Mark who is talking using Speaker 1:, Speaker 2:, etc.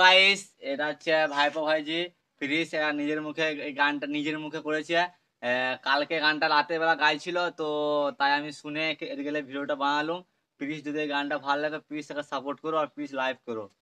Speaker 1: Guys এটা হচ্ছে ভাইপো ভাইজি ফ্রিস নিজের মুখে এই গানটা নিজের মুখে করেছে। আহ, কালকে গানটা রাতের বেলা গাইছিল তো তাই আমি শুনে গেলে ভিডিওটা বানালুম। প্লিজ যদি এই গানটা ভালো লাগে প্লিজ তাকে সাপোর্ট করো আর প্লিজ লাইভ করো।